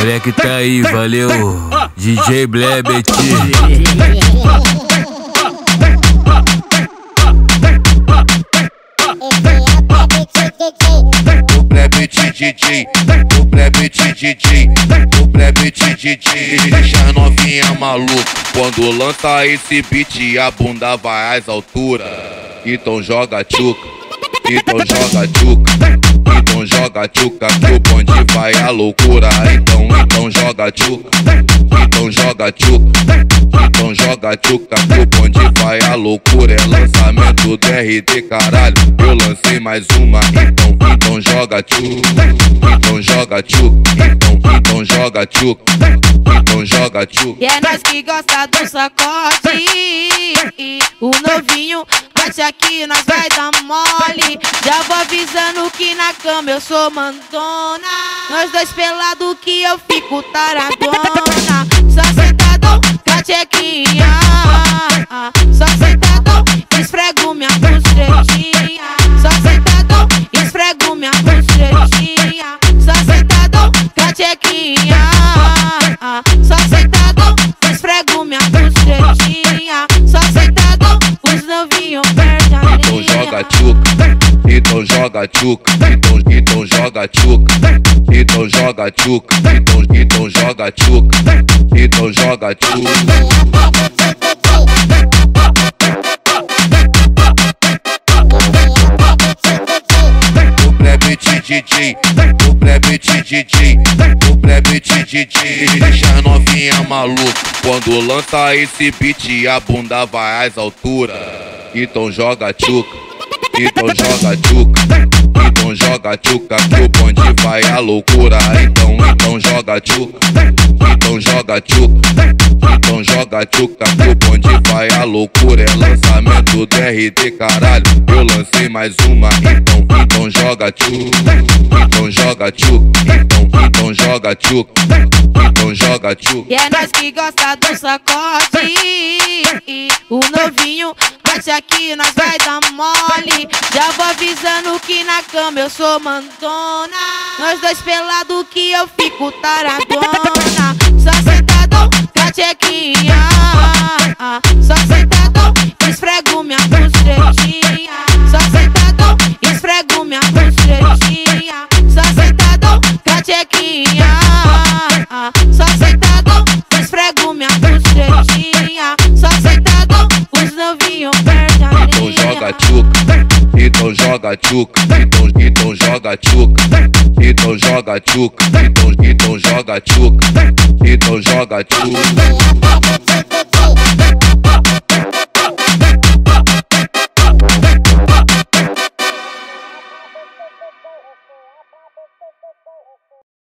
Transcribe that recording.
Moleque tá aí, valeu. DJ Blebet. O Blebet DJ, o Blebet DJ, o Blebet DJ. Deixa a novinha maluca quando lança esse beat a bunda vai às alturas. Então joga tchuca, então joga tchuca. Então joga tchuca que o bonde vai à loucura. Então, então joga tchuca, então joga tchuca. Então joga tchuca que o bonde vai à loucura. É lançamento do RD, caralho. Eu lancei mais uma, então, então joga tchuca. Então joga tchuca, então, então joga tchuca. Então joga tchuca. E é nós que gosta do sacode. O novinho bate aqui, nós vai dar mole. Já vou avisando que na cama eu sou mandona. Nós dois pelado que eu fico taradona. Só sentadão com a tchequinha. Só sentadão, joga tchuca, então, então joga tchuca, então joga tchuca, então, então joga tchuca, então joga tchuca. DJ, o Blebet DJ, o Blebet DJ. Deixa a novinha maluca quando lança esse beat a bunda vai às alturas. Então joga tchuca, então joga tchuca, então joga tchuca que o bonde vai à loucura. Então, então joga tchuca, então joga tchuca, então joga tchuca que o bonde vai à loucura. É lançamento do RD, caralho. Eu lancei mais uma, então, então joga tchuca, então joga tchuca, então, então joga tchuca, então joga tchuca. E é nós que gosta do sacode. O novinho bate aqui, nós vai dar mole. Já vou avisando que na cama eu sou mandona. Nós dois pelado que eu fico taradona. Só sentadão com a tchequinha. Só sentadão, esfrego minha bucetinha. Só sentadão, esfrego minha bucetinha. Só sentadão então joga tchuca, então, então joga tchuca, então joga tchuca, então, então joga tchuca, então joga tchuca.